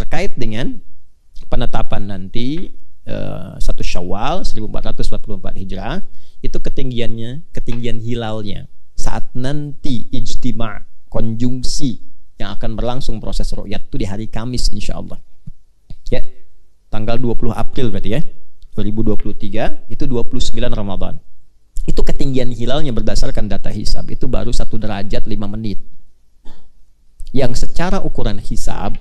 terkait dengan penetapan nanti uh, satu Syawal 1444 Hijrah itu ketinggiannya, ketinggian hilalnya saat nanti ijtima konjungsi yang akan berlangsung proses ru'yat itu di hari Kamis insya Allah. Ya, tanggal 20 April berarti ya. 2023 itu 29 Ramadan. Itu ketinggian hilalnya berdasarkan data hisab itu baru satu derajat 5 menit. Yang secara ukuran hisab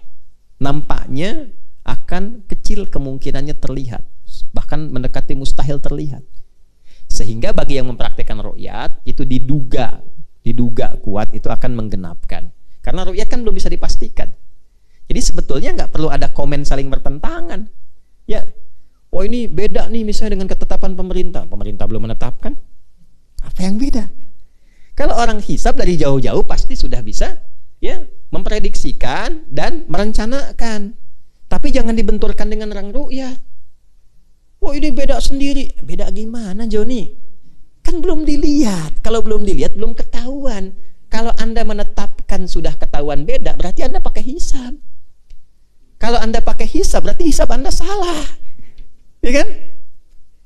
nampaknya akan kecil kemungkinannya terlihat, bahkan mendekati mustahil terlihat. Sehingga bagi yang mempraktikkan ru'yat itu diduga, diduga kuat itu akan menggenapkan. Karena ru'yat kan belum bisa dipastikan. Jadi sebetulnya nggak perlu ada komen saling bertentangan. Ya, oh ini beda nih misalnya dengan ketetapan pemerintah. Pemerintah belum menetapkan. Apa yang beda? Kalau orang hisap dari jauh-jauh pasti sudah bisa ya memprediksikan dan merencanakan. Tapi jangan dibenturkan dengan orang ru'yat. Oh ini beda sendiri. Beda gimana Joni? Kan belum dilihat. Kalau belum dilihat belum ketahuan. Kalau Anda menetapkan sudah ketahuan beda, berarti Anda pakai hisab. Kalau Anda pakai hisab, berarti hisab Anda salah. Ya kan?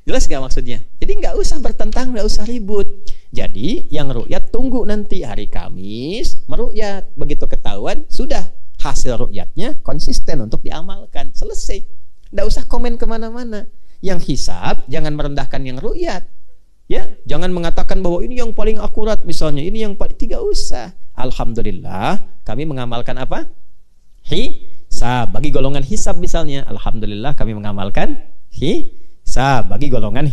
Jelas nggak maksudnya? Jadi nggak usah bertentang, nggak usah ribut. Jadi yang rukyat tunggu nanti hari Kamis merukyat. Begitu ketahuan, sudah hasil rukyatnya konsisten untuk diamalkan. Selesai. Tidak usah komen ke mana-mana. Yang hisab jangan merendahkan yang rukyat. Ya, jangan mengatakan bahwa ini yang paling akurat misalnya, ini yang paling tidak usah. Alhamdulillah, kami mengamalkan apa? Hisab. Bagi golongan hisab misalnya, alhamdulillah kami mengamalkan hisab. Bagi golongan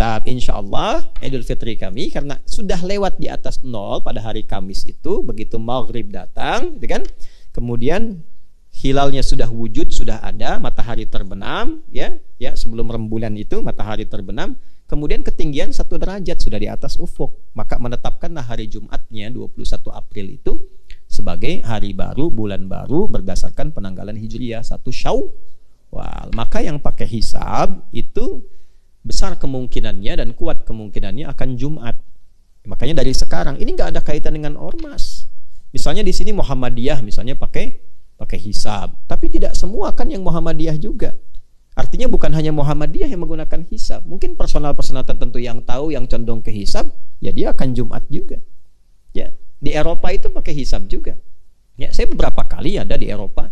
hisab, insya Allah Idul Fitri kami karena sudah lewat di atas nol pada hari Kamis itu, begitu maghrib datang, gitu kan? kemudian hilalnya sudah wujud, sudah ada, matahari terbenam, ya, ya sebelum rembulan itu matahari terbenam, kemudian ketinggian satu derajat sudah di atas ufuk, maka menetapkanlah hari Jumatnya 21 April itu sebagai hari baru, bulan baru berdasarkan penanggalan Hijriah satu Syawal. Maka yang pakai hisab itu besar kemungkinannya dan kuat kemungkinannya akan Jumat. Makanya dari sekarang ini nggak ada kaitan dengan ormas. Misalnya di sini Muhammadiyah misalnya pakai pakai hisab, tapi tidak semua kan yang Muhammadiyah juga. Artinya bukan hanya Muhammadiyah yang menggunakan hisab. Mungkin personal-personal tertentu yang tahu yang condong ke hisab, ya dia akan Jumat juga. Ya, di Eropa itu pakai hisab juga. Ya, saya beberapa kali ada di Eropa.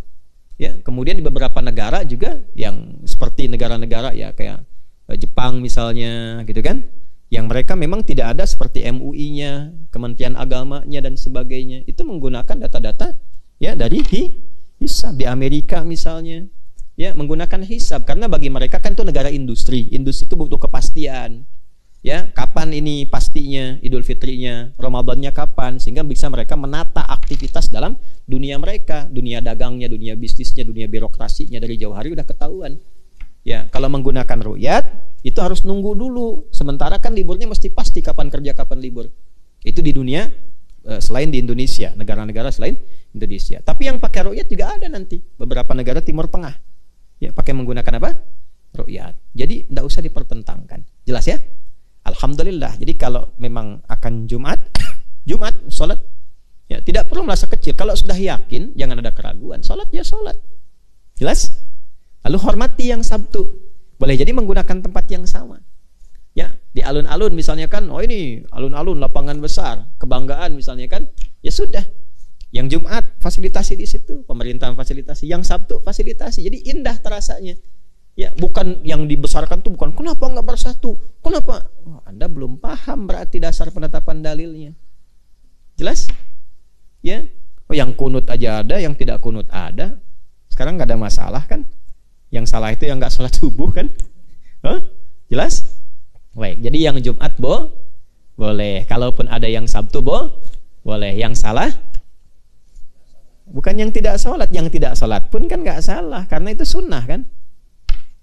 Ya, kemudian di beberapa negara juga yang seperti negara-negara ya kayak Jepang misalnya gitu kan yang mereka memang tidak ada seperti MUI-nya, Kementerian Agamanya dan sebagainya. Itu menggunakan data-data ya dari hisab di Amerika misalnya. Ya, menggunakan hisab karena bagi mereka kan itu negara industri. Industri itu butuh kepastian. Ya, kapan ini pastinya Idul Fitrinya, Ramadannya kapan sehingga bisa mereka menata aktivitas dalam dunia mereka, dunia dagangnya, dunia bisnisnya, dunia birokrasinya dari jauh hari udah ketahuan. Ya, kalau menggunakan ru'yat itu harus nunggu dulu. Sementara kan liburnya mesti pasti kapan kerja, kapan libur. Itu di dunia eh, selain di Indonesia, negara-negara selain Indonesia. Tapi yang pakai ru'yat juga ada nanti. Beberapa negara Timur Tengah. Ya, pakai menggunakan apa? Ru'yat. Jadi tidak usah dipertentangkan. Jelas ya? Alhamdulillah. Jadi kalau memang akan Jumat, Jumat sholat ya tidak perlu merasa kecil. Kalau sudah yakin, jangan ada keraguan. Sholat ya sholat. Jelas? Lalu hormati yang Sabtu. Boleh jadi menggunakan tempat yang sama. Ya, di alun-alun misalnya kan, oh ini alun-alun lapangan besar, kebanggaan misalnya kan, ya sudah. Yang Jumat fasilitasi di situ, pemerintah fasilitasi. Yang Sabtu fasilitasi. Jadi indah terasanya. Ya, bukan yang dibesarkan tuh bukan kenapa nggak bersatu? Kenapa? Oh, anda belum paham berarti dasar penetapan dalilnya. Jelas? Ya. Oh, yang kunut aja ada, yang tidak kunut ada. Sekarang nggak ada masalah kan? Yang salah itu yang nggak sholat subuh kan? Huh? Jelas? Baik, jadi yang Jumat bo boleh. Kalaupun ada yang Sabtu bo boleh. Yang salah bukan yang tidak sholat, yang tidak sholat pun kan nggak salah karena itu sunnah kan?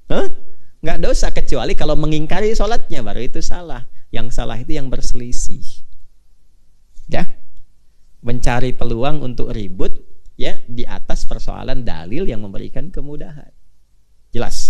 Huh? Nggak dosa kecuali kalau mengingkari sholatnya baru itu salah. Yang salah itu yang berselisih. Ya, mencari peluang untuk ribut ya di atas persoalan dalil yang memberikan kemudahan. Jelas?